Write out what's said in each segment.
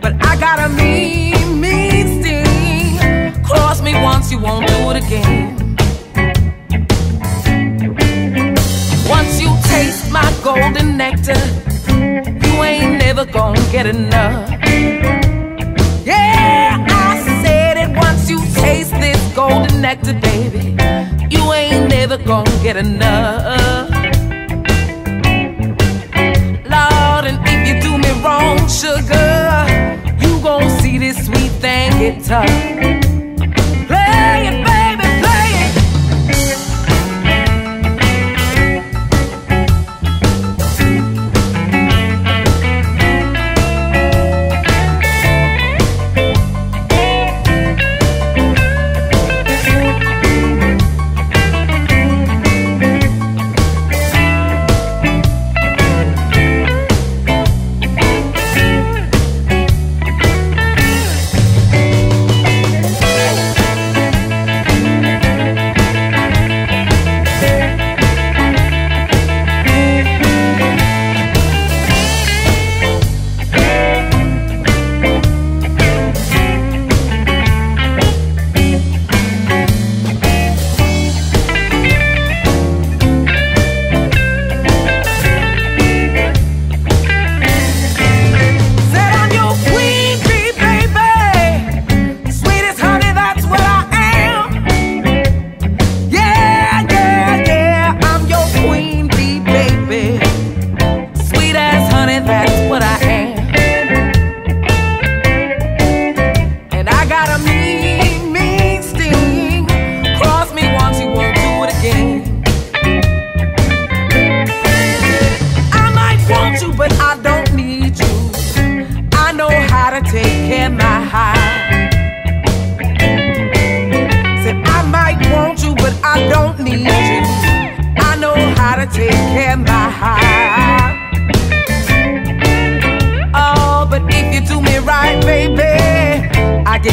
But I got a mean, mean sting. Cross me once, you won't do it again. Once you taste my golden nectar, you ain't never gonna get enough. Yeah, I said it once you taste this golden nectar, baby. You ain't never gonna get enough. 잘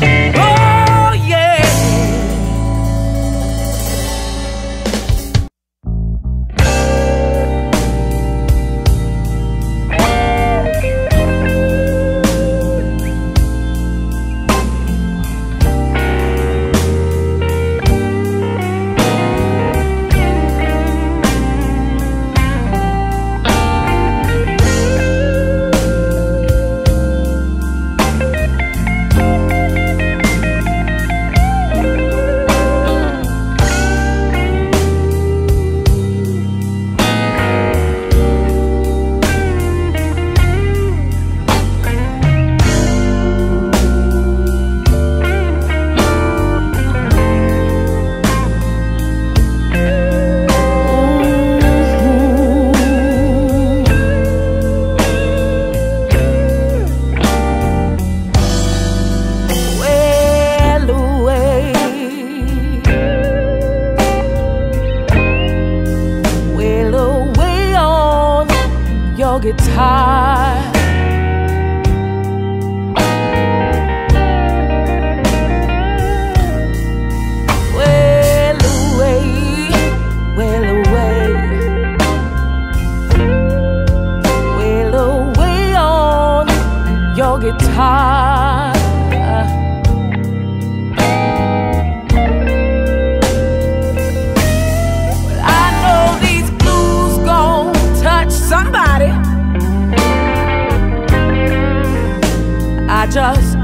Oh! guitar. just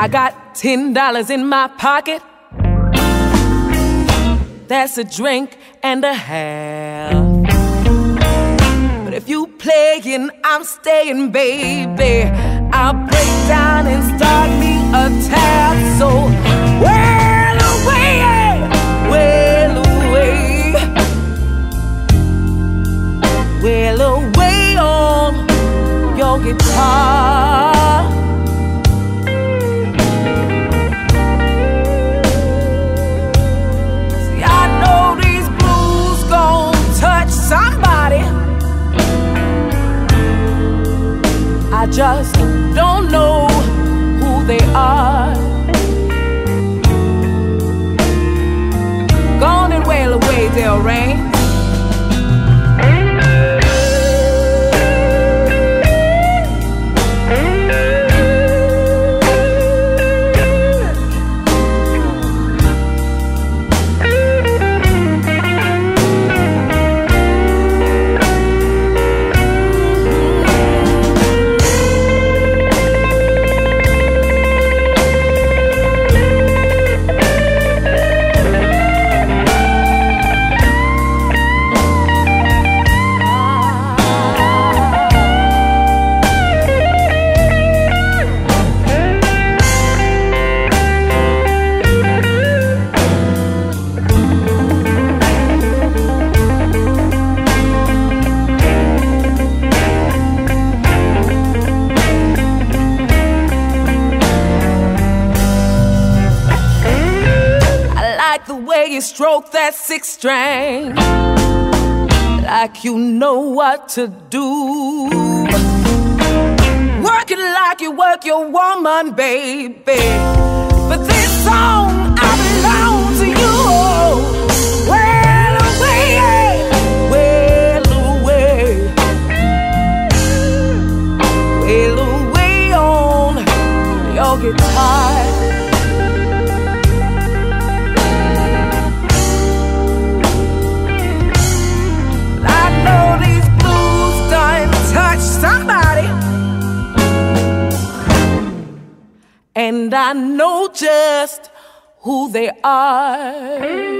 I got ten dollars in my pocket. That's a drink and a half. But if you playing, I'm staying, baby. I'll break down and start me a Del Rain. You stroke that six string, like you know what to do. Work it like you work your woman, baby. But this who they are.